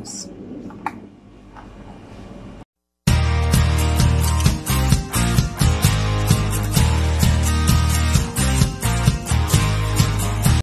anymore.